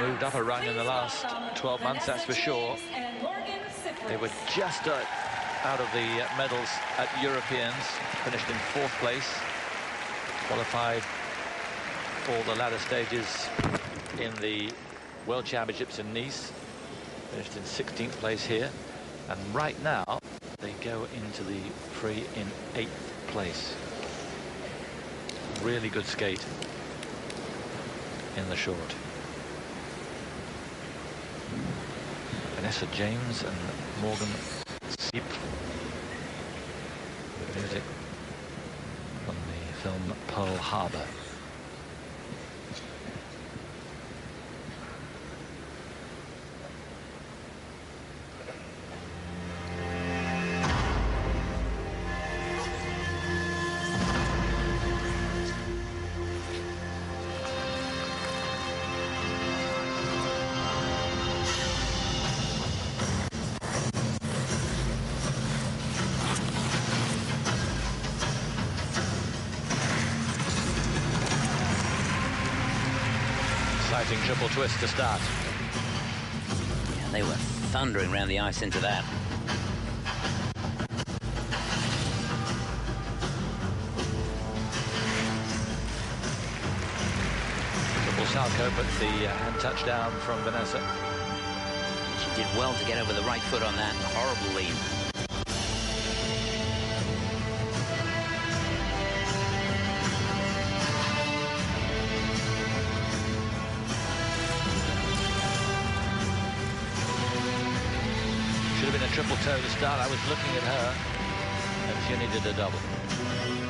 moved up a rung in the last 12 months, that's for sure. They were just out of the medals at Europeans, finished in fourth place, qualified for the ladder stages in the World Championships in Nice, finished in 16th place here, and right now they go into the free in eighth place. Really good skate in the short. Vanessa James and Morgan Cipres. Music from the film Pearl Harbor. Triple twist to start. Yeah, they were thundering around the ice into that. Triple Salchow, but the uh, hand touchdown from Vanessa. She did well to get over the right foot on that horrible lean. Triple toe to start. I was looking at her, and she needed a double.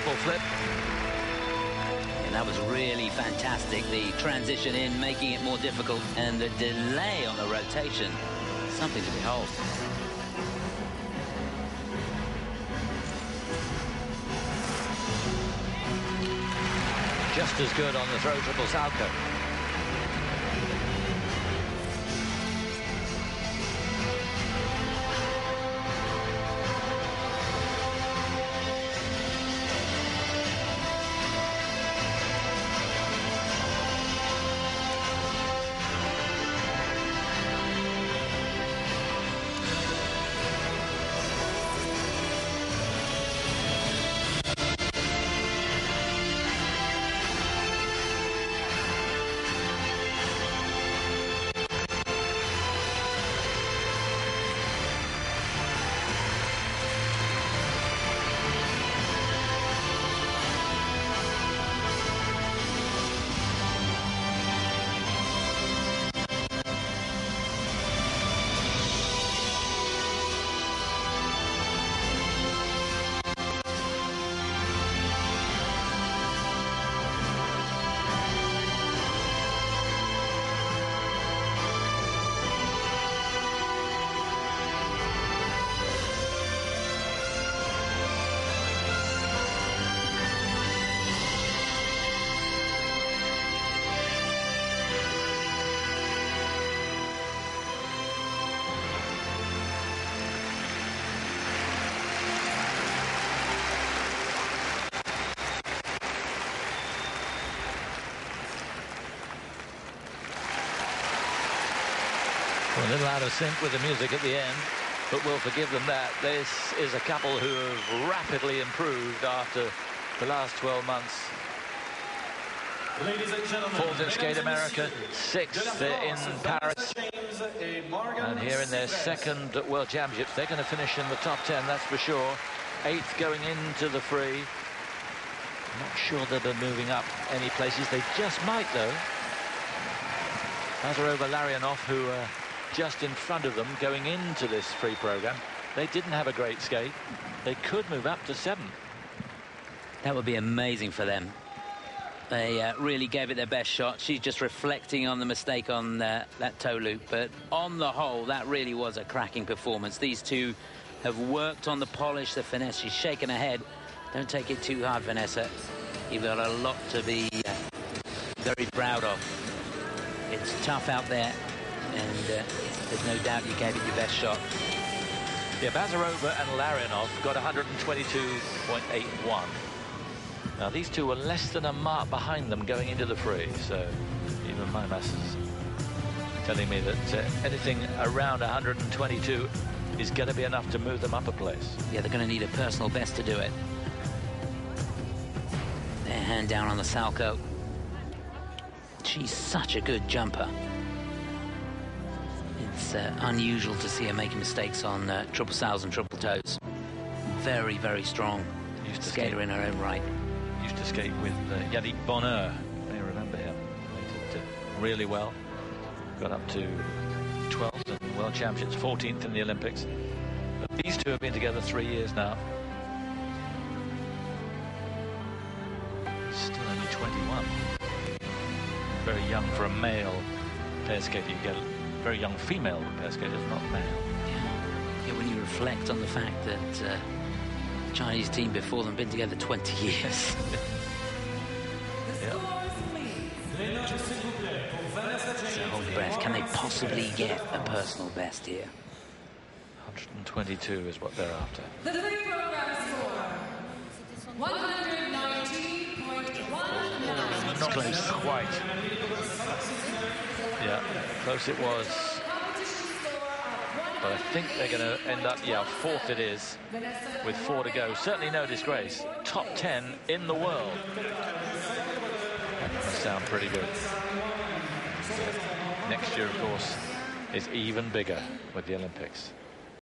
Triple flip. And that was really fantastic. The transition in, making it more difficult, and the delay on the rotation. Something to behold. Just as good on the throw triple Salchow. a little out of sync with the music at the end, but we'll forgive them that. This is a couple who have rapidly improved after the last 12 months. Ladies and Fourth in Skate America, sixth in Paris. And here in their second World Championships, they're going to finish in the top 10, that's for sure. Eighth going into the free. Not sure that they're moving up any places. They just might, though. Bazarova Larionov, who are just in front of them going into this free program. They didn't have a great skate. They could move up to seven. That would be amazing for them. They uh, really gave it their best shot. She's just reflecting on the mistake on uh, that toe loop. But on the whole, that really was a cracking performance. These two have worked on the polish, the finesse. She's shaking her head. Don't take it too hard, Vanessa. You've got a lot to be uh, very proud of. It's tough out there, and uh, there's no doubt you gave it your best shot. Yeah, Bazarova and Larionov got 122.81. Now, these two were less than a mark behind them going into the free, so even my maths is telling me that uh, anything around 122 is going to be enough to move them up a place. Yeah, they're going to need a personal best to do it. Their hand down on the Salchow. She's such a good jumper. It's uh, unusual to see her making mistakes on uh, triple salls and triple toes. Very, very strong Used to skater skate, in her own right. used to skate with uh, Yannick Bonheur. You may remember him. He did uh, really well. Got up to 12th in the World Championships, 14th in the Olympics. But these two have been together three years now. Still only 21. Very young for a male pair skater. You get very young female pair skaters, not male. Yeah. yeah, when you reflect on the fact that uh, the Chinese team before them been together 20 years. Yeah. so hold your breath. Can they possibly get a personal best here? 122 is what they're after. The free program score 190.19. Not close. quite. Yeah, close it was. But I think they're going to end up, yeah, fourth it is, with four to go. Certainly no disgrace. Top 10 in the world. That sound pretty good. Next year, of course, is even bigger with the Olympics.